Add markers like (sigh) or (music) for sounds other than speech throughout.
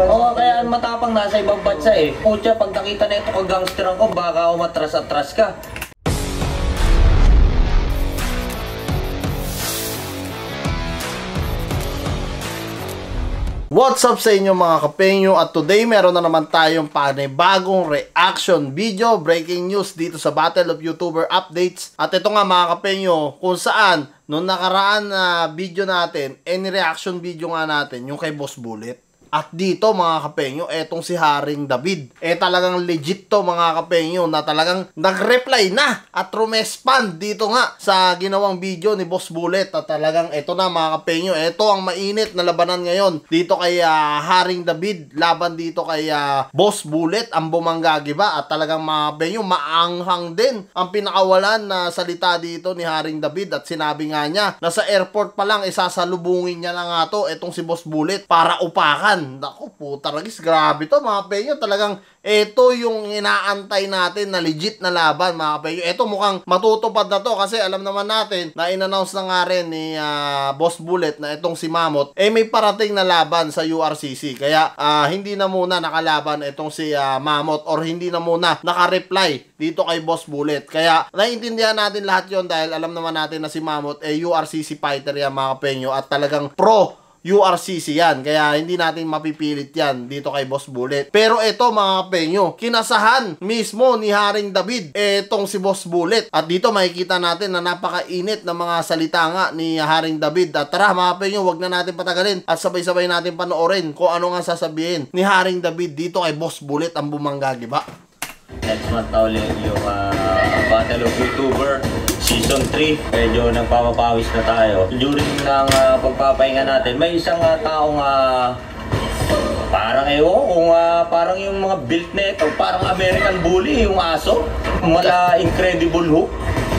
Oo, kaya matapang nasa ibang bansa eh. Pucha, pag nakita na ito kagangsteran ko, baka umatras-atras ka. What's up sa inyo mga kapenyo at today meron na naman tayong panibagong reaction video breaking news dito sa Battle of YouTuber Updates at ito nga mga kapenyo kung saan nung nakaraan na video natin any reaction video nga natin yung kay Boss Bullet at dito mga kapenyo, etong si Haring David. Eh talagang legit to mga kapenyo na talagang nag-reply na at rumespond dito nga sa ginawang video ni Boss Bullet. At talagang eto na mga kapenyo, eto ang mainit na labanan ngayon dito kay ah, Haring David. Laban dito kay ah, Boss Bullet, ang bumanggagiba. At talagang mga kapenyo, maanghang din ang pinakawalan na salita dito ni Haring David. At sinabi nga niya na sa airport pa lang isasalubungin niya na nga to etong si Boss Bullet para upakan. Naku, puta ragis, grabe to mga penyo. Talagang ito yung inaantay natin na legit na laban mga penyo. Ito mukhang matutupad na to kasi alam naman natin na in-announce na nga rin ni ah, Boss Bullet na itong si Mamot eh may parating na laban sa URCC. Kaya ah, hindi na muna nakalaban itong si ah, Mamot or hindi na muna naka-reply dito kay Boss Bullet. Kaya naiintindihan natin lahat yon dahil alam naman natin na si Mamot eh URCC fighter yan mga penyo at talagang pro URCC yan. Kaya hindi natin mapipilit yan dito kay Boss Bullet. Pero ito mga penyo, kinasahan mismo ni Haring David etong si Boss Bullet. At dito makikita natin na napakainit na mga salita nga ni Haring David. At tara mga penyo, wag na natin patagalin at sabay-sabay natin panoorin kung ano nga sasabihin ni Haring David dito kay Boss Bullet ang bumangga, ba? Next month na ulit yung ah, Battle of YouTuber Season 3. Medyo nagpapapawis na tayo. During ng ah, pagpapahinga natin, may isang ah, taong ah, parang ewan ko kung ah, parang yung mga built na ito, parang American Bully, yung aso. Mala Incredible Hook.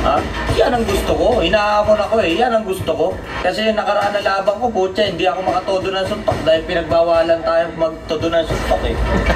Ha? Yan ang gusto ko. Inaamon ako eh. Yan ang gusto ko. Kasi nakaraan na laban ko, butya, hindi ako makatodo ng suntok dahil pinagbawalan tayo magtodo ng suntok eh.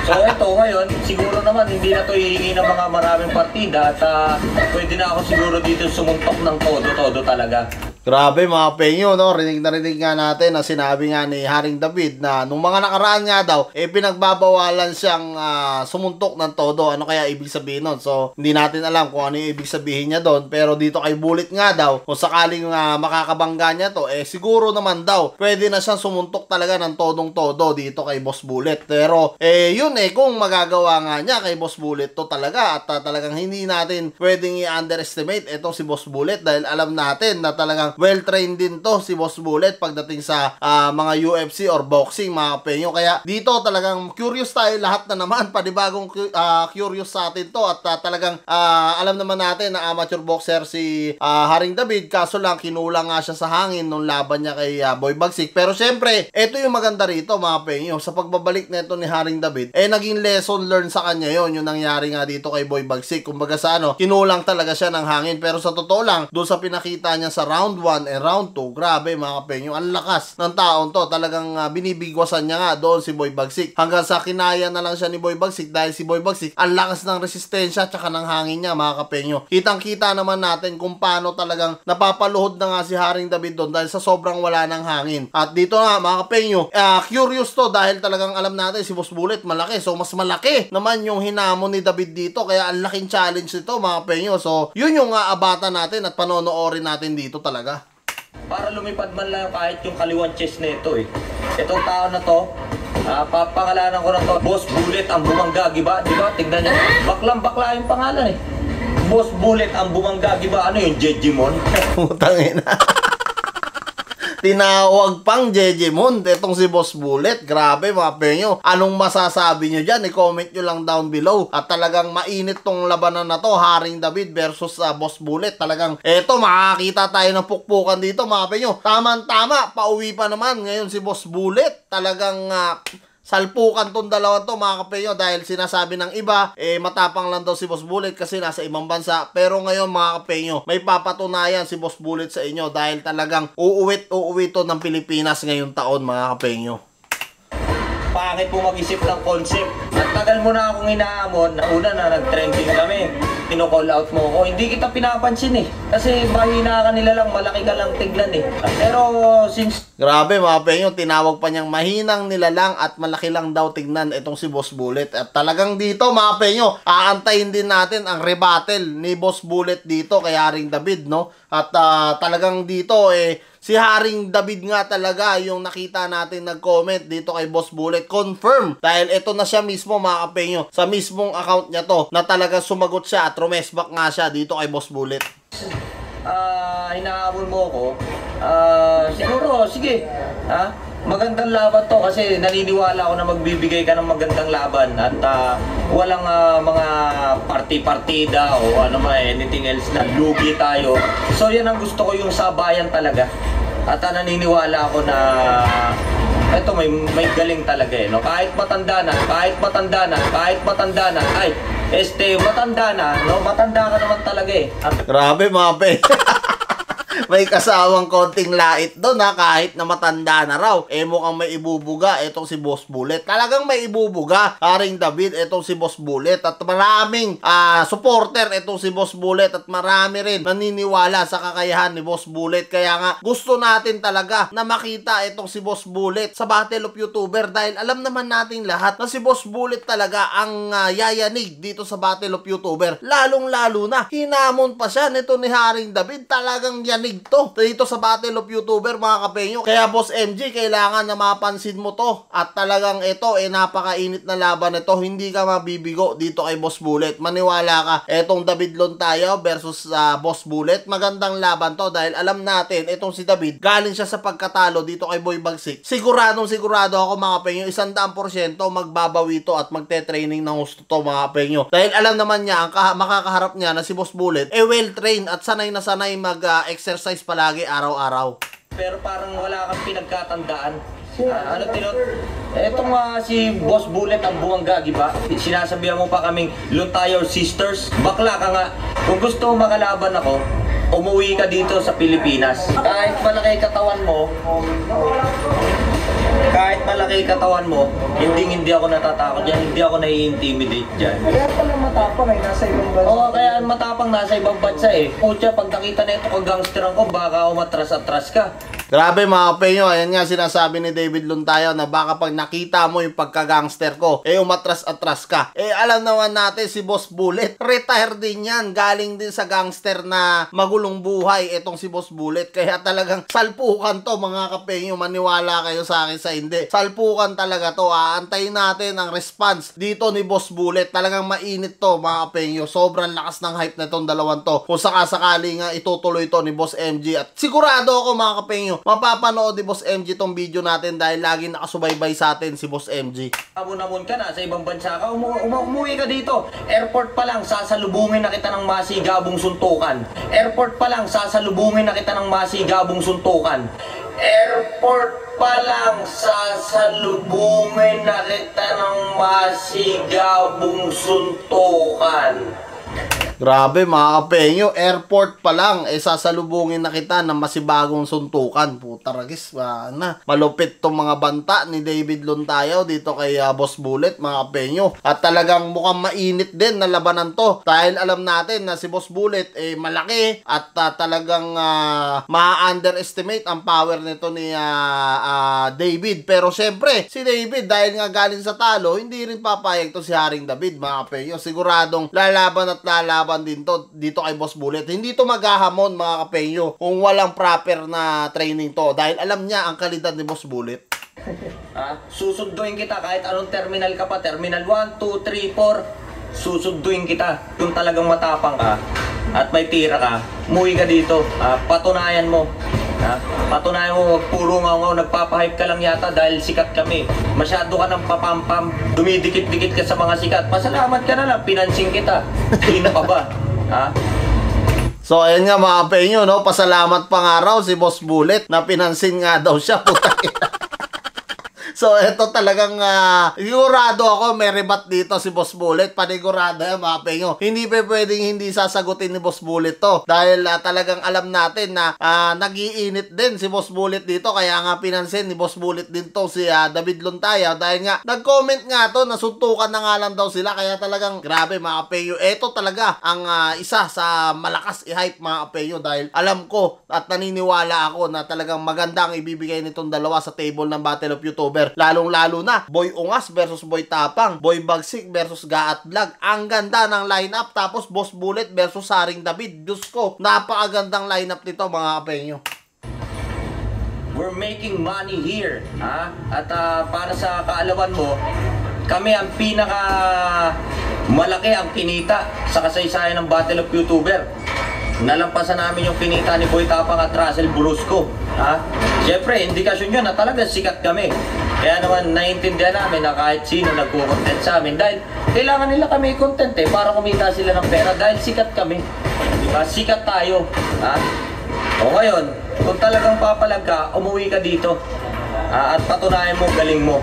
So ito ngayon, siguro naman hindi na to hihingi ng mga maraming partida at ah, pwede na ako siguro dito sumuntok ng todo-todo talaga. Grabe mga penyo, no? Rinig na rinig nga natin na sinabi nga ni Haring David na nung mga nakaraan nga daw, eh pinagbabawalan siyang ah, sumuntok ng todo. Ano kaya ibig sabihin nun? So, hindi natin alam kung ano yung ibig sabihin niya doon. Pero dito kay Bullet nga daw, kung sakaling ah, makakabangga niya to, eh siguro naman daw, pwede na siyang sumuntok talaga ng todong-todo dito kay Boss Bullet. Pero, eh yun eh, kung magagawa nga niya kay Boss Bullet to talaga at ah, talagang hindi natin pwedeng i-underestimate itong si Boss Bullet dahil alam natin na talagang well-trained din to si Boss Bullet pagdating sa ah, mga UFC or boxing mga penyo. Kaya dito talagang curious tayo lahat na naman. (laughs) Panibagong ah, curious sa atin to at ah, talagang ah, alam naman natin na amateur boxer si ah, Haring David kaso lang kinulang nga siya sa hangin nung laban niya kay ah, Boy Bagsik. Pero syempre, ito yung maganda rito mga penyo. Sa pagbabalik nito ni Haring David, eh naging lesson learned sa kanya yon yung nangyari nga dito kay Boy Bagsik. Kumbaga sa ano, kinulang talaga siya ng hangin. Pero sa totoo lang, doon sa pinakita niya sa round 1 and round 2, grabe mga penyo, ang lakas ng taon to. Talagang ah, binibigwasan niya nga doon si Boy Bagsik. Hanggang sa kinaya na lang siya ni Boy Bagsik dahil si Boy Bagsik, ang lakas ng resistensya tsaka ng hangin niya mga kapenyo. Kitang-kita naman natin kung paano talagang napapaluhod na nga si Haring David doon dahil sa sobrang wala ng hangin. At dito nga mga kapenyo, ah, curious to dahil talagang alam natin si Boss Bullet malaki. So mas malaki naman yung hinamon ni David dito kaya ang laking challenge nito mga kapenyo. So yun yung uh, abata natin at panonoorin natin dito talaga. Para lumipad man lang kahit yung kaliwang chest na ito eh. Itong tao na to, ah, papangalanan ko na to, Boss Bullet ang bumangga, giba? Di ba? Tignan niyo. Baklang bakla yung pangalan eh. Boss Bullet ang bumangga, giba? Ano yung Jejimon? (laughs) Putang ina. Tinawag pang Jejemon itong si Boss Bullet. Grabe mga penyo. Anong masasabi nyo dyan? I-comment nyo lang down below. At talagang mainit tong labanan na to. Haring David versus sa Boss Bullet. Talagang eto makakita tayo ng pukpukan dito mga penyo. Tama-tama. Pauwi pa naman ngayon si Boss Bullet. Talagang ah, salpukan tong dalawa to mga kapeyo dahil sinasabi ng iba eh matapang lang daw si Boss Bullet kasi nasa ibang bansa pero ngayon mga kapeyo may papatunayan si Boss Bullet sa inyo dahil talagang uuwit uuwi to ng Pilipinas ngayong taon mga kapeyo Pangit po mag-isip ng concept. At tagal mo na akong inaamon, na una na nag-trending kami. Kino-call out mo ko, hindi kita pinapansin eh. Kasi mahina ka nila lang, malaki ka lang tiglan eh. Pero since Grabe mga penyo, tinawag pa niyang mahinang nilalang at malaki lang daw tignan itong si Boss Bullet. At talagang dito mga penyo, aantayin din natin ang rebuttal ni Boss Bullet dito kay Haring David, no? At ah, talagang dito eh, si Haring David nga talaga yung nakita natin nag-comment dito kay Boss Bullet. Confirm! Dahil ito na siya mismo mga kapenyo, sa mismong account niya to, na talaga sumagot siya at rumesback nga siya dito kay Boss Bullet. ah hinahabol mo ako, ah siguro, sige, ha? Magandang laban to kasi naniniwala ako na magbibigay ka ng magandang laban at ah, walang ah, mga party-partida o ano man, anything else na lugi tayo. So yan ang gusto ko yung sabayan talaga. At ah, naniniwala ako na ito may may galing talaga eh no kahit matanda na kahit matanda na kahit matanda na ay este matanda na no matanda ka naman talaga eh at Grabe mga pe. (laughs) may kasawang konting lait doon ha, kahit na matanda na raw. Eh mukhang may ibubuga itong si Boss Bullet. Talagang may ibubuga. Haring David, itong si Boss Bullet. At maraming ah, supporter itong si Boss Bullet. At marami rin naniniwala sa kakayahan ni Boss Bullet. Kaya nga, gusto natin talaga na makita itong si Boss Bullet sa Battle of YouTuber. Dahil alam naman natin lahat na si Boss Bullet talaga ang ah, yayanig dito sa Battle of YouTuber. Lalong-lalo na, hinamon pa siya nito ni Haring David. Talagang yanig to dito sa Battle of YouTuber mga kapenyo. Kaya Boss MG, kailangan na mapansin mo to. At talagang ito, eh napakainit na laban ito. Hindi ka mabibigo dito kay Boss Bullet. Maniwala ka, etong David Lontayo versus sa Boss Bullet, magandang laban to dahil alam natin, itong si David, galing siya sa pagkatalo dito kay Boy Bagsik. Siguradong sigurado ako mga penyo, isandaan porsyento magbabawi to at magte-training ng gusto to mga penyo. Dahil alam naman niya, ang kaha- makakaharap niya na si Boss Bullet, eh well-trained at sanay na sanay mag-exercise palagi araw-araw. pero parang wala kang pinagkatandaan Ah, ano tinot? Etong ah, si Boss Bullet ang buwang gagi ba? Sinasabihan mo pa kaming Luntayo Sisters. Bakla ka nga. Kung gusto makalaban ako, umuwi ka dito sa Pilipinas. Kahit malaki katawan mo, kahit malaki katawan mo, hindi hindi ako natatakot dyan, hindi ako nai-intimidate dyan. Kaya pala matapang ay nasa ibang bansa. Oo, kaya matapang nasa ibang bansa eh. Pucha, pag nakita na ito kagangsteran ko, baka umatras-atras ka. Grabe mga kapenyo, ayan nga sinasabi ni David Luntayo na baka pag nakita mo yung pagka-gangster ko, eh umatras-atras ka. Eh alam naman natin si Boss Bullet, retire din yan. Galing din sa gangster na magulong buhay itong si Boss Bullet. Kaya talagang salpukan to mga kapenyo, maniwala kayo sa akin sa hindi. Salpukan talaga to, aantayin natin ang response dito ni Boss Bullet. Talagang mainit to mga kapenyo. Sobrang lakas ng hype na itong dalawang to. Kung sakasakali nga itutuloy to ni Boss MG at sigurado ako mga kapenyo, mapapanood ni Boss MG tong video natin dahil lagi nakasubaybay sa atin si Boss MG. Amon-amon ka na sa ibang bansa ka, umu- umu- umuwi ka dito. Airport pa lang, sasalubungin na kita ng masigabong suntukan. Airport pa lang, sasalubungin na kita ng masigabong suntukan. Airport pa lang, sasalubungin na kita ng masigabong suntukan. Grabe mga kapenyo, airport pa lang, eh sasalubungin na kita ng masibagong suntukan. Puta ragis, ah, na. Malupit tong mga banta ni David Luntayo dito kay ah, Boss Bullet, mga kapenyo. At talagang mukhang mainit din na labanan to. Dahil alam natin na si Boss Bullet eh malaki at ah, talagang ah, ma-underestimate ang power nito ni ah, ah, David. Pero syempre, si David dahil nga galing sa talo, hindi rin papayag to si Haring David, mga kapenyo. Siguradong lalaban at lalaban din to dito kay Boss Bullet. Hindi to maghahamon, mga kapenyo, kung walang proper na training to. Dahil alam niya ang kalidad ni Boss Bullet. Ha? (laughs) Susunduin kita kahit anong terminal ka pa. Terminal 1, 2, 3, 4. Susunduin kita. Kung talagang matapang ka at may tira ka, umuwi ka dito. Ha? Patunayan mo. Ha? Patunayan mo, puro nga nga, nagpapahype ka lang yata dahil sikat kami. Masyado ka ng papampam, dumidikit-dikit ka sa mga sikat. Pasalamat ka na lang, pinansing kita. Sino ka ba? Ha? So, ayan nga mga kapenyo, no? Pasalamat pa nga raw si Boss Bullet na pinansin nga daw siya. (laughs) Puta So, eto talagang uh, sigurado ako may rebat dito si Boss Bullet. Panigurado yan mga penyo. Hindi pa pwedeng hindi sasagutin ni Boss Bullet to. Dahil uh, talagang alam natin na uh, nagiinit din si Boss Bullet dito. Kaya nga pinansin ni Boss Bullet din to si uh, David Luntaya. Dahil nga, nag-comment nga to, nasuntukan na nga lang daw sila. Kaya talagang grabe mga penyo. Eto talaga ang uh, isa sa malakas i-hype mga penyo. Dahil alam ko at naniniwala ako na talagang maganda ang ibibigay nitong dalawa sa table ng Battle of YouTuber. Lalong-lalo na, Boy Ungas versus Boy Tapang, Boy Bagsik versus Gaat Vlog. Ang ganda ng lineup. Tapos Boss Bullet versus Saring David. Diyos ko, napakagandang lineup nito mga kapengyo. We're making money here. Ha? At ah, para sa kaalaman mo, kami ang pinaka malaki ang kinita sa kasaysayan ng Battle of YouTuber. Nalampasan namin yung kinita ni Boy Tapang at Russell Brusco. Ha? Siyempre, indikasyon yun na talagang sikat kami. Kaya naman naiintindihan namin na kahit sino nagko-content sa amin dahil kailangan nila kami content eh para kumita sila ng pera dahil sikat kami. Diba? Sikat tayo. Ha? O ngayon, kung talagang papalag ka, umuwi ka dito. Ah, at patunayan mo galing mo.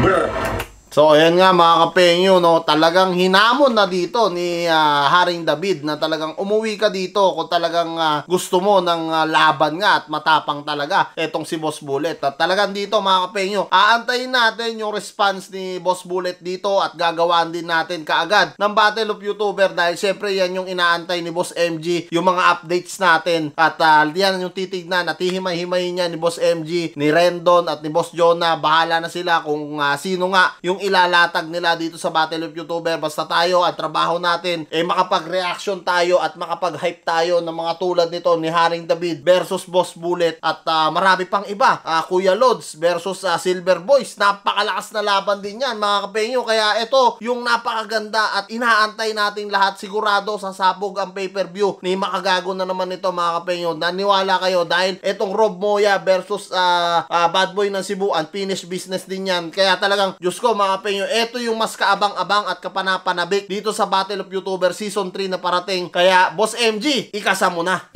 Brr. So, ayan nga mga kapengyo, no, talagang hinamon na dito ni ah, Haring David na talagang umuwi ka dito kung talagang ah, gusto mo ng ah, laban nga at matapang talaga etong si Boss Bullet. At talagang dito mga kapengyo, aantayin natin yung response ni Boss Bullet dito at gagawaan din natin kaagad ng Battle of YouTuber dahil syempre yan yung inaantay ni Boss MG, yung mga updates natin at ah, yan yung titignan at hihimay-himay niya ni Boss MG, ni Rendon at ni Boss Jonah. Bahala na sila kung ah, sino nga yung ilalatag nila dito sa Battle of YouTuber. Basta tayo at trabaho natin, eh makapag-reaction tayo at makapag-hype tayo ng mga tulad nito ni Haring David versus Boss Bullet at ah, marami pang iba. Ah, Kuya Lods versus ah, Silver Boys. Napakalakas na laban din yan mga kapenyo. Kaya ito yung napakaganda at inaantay nating lahat. Sigurado sasabog ang pay-per-view ni makagago na naman ito mga kapenyo. Naniwala kayo dahil itong Rob Moya versus ah, ah, Bad Boy ng Cebu unfinished business din yan. Kaya talagang, Diyos ko mga kapenyo, ito yung mas kaabang-abang at kapanapanabik dito sa Battle of YouTuber Season 3 na parating. Kaya, Boss MG, ikasa mo na.